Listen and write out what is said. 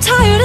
tired